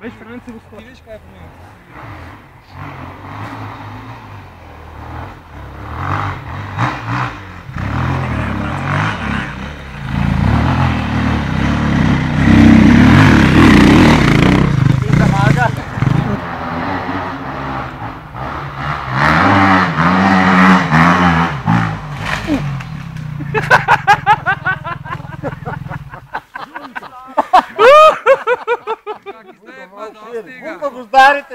Vezi Franțe, uscat.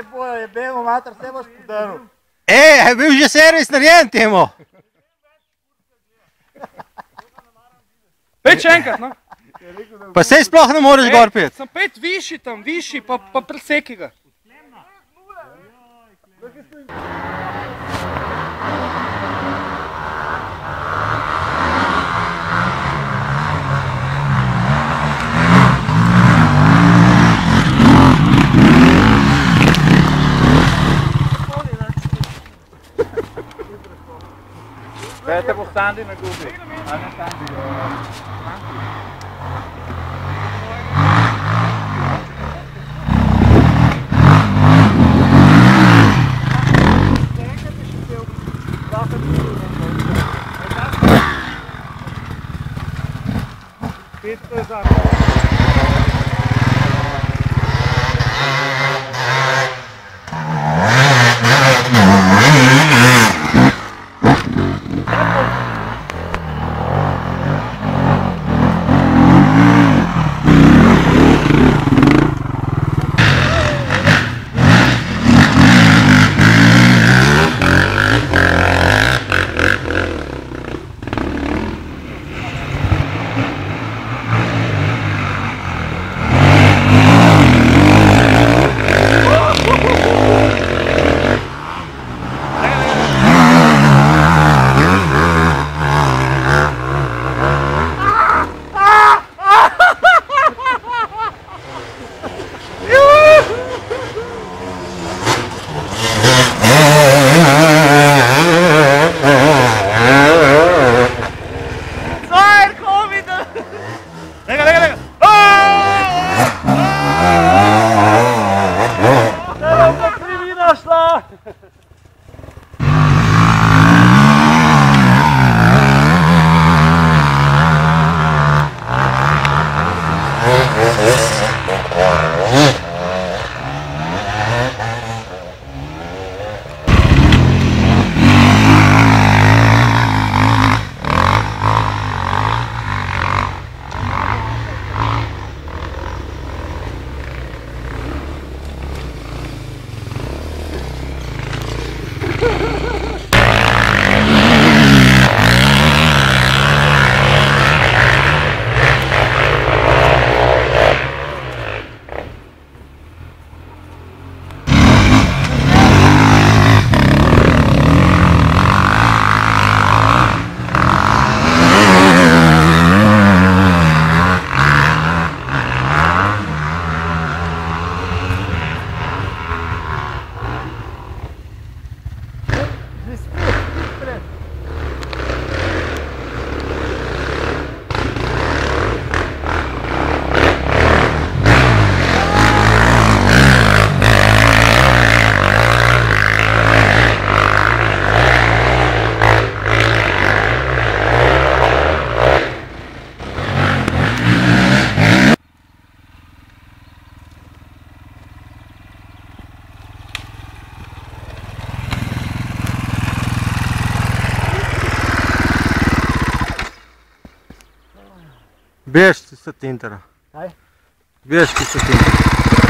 Gozdarite bojo, jebemo mater, vse boš podaril. Ej, je bil že servis narejen temu. Pet še enkrat, no. Pa sej sploh ne moreš gor pet. Sem pet višji tam, višji, pa, pa preseki ga. Zdaj understand it and go with it. I understand the uh, Bitte, sag Beste satinter. Hey? Beste satinter.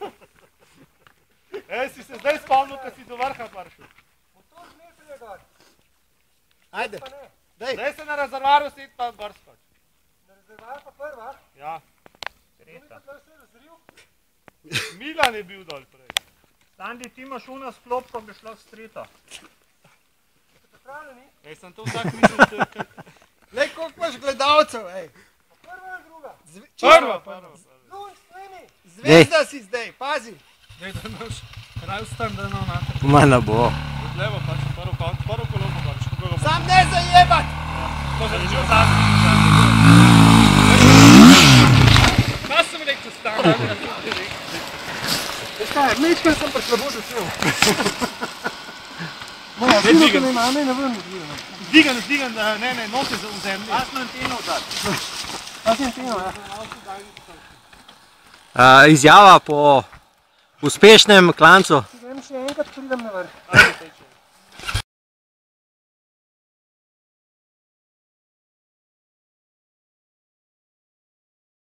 Ej, si se zdaj spomnil, ko si do vrha prišel. Ajde. Dej. Zdaj se na rezervarju sedi pa gor skoč. Ja. Milan je bil dol prej. Standi, ti imaš uno sklop, ko bi šlo strita. Ej, sem to vsak mislil, če... Lej, koliko imaš gledalcev, ej. Prva, prva. Zvezda si zdaj, pazi. Dej, da kraj vstan, da je na nater. ma ne bo. Levo pač, prvo, prvo kolo pa pač, Sam ne zajebat. bo začel zadnji. Kaj sem rekel, stani? Kaj, mečkaj sem pa slabo začel. Moja, Ne, sino, dvigam. ne, ne, ne, ven. Zdigan, zdigan, ne, ne, nosi za v zemlji. Sem anteno dal. A sem tino, ja. A, izjava po uspešnem klancu. Grem še enkrat, pridem na vrh.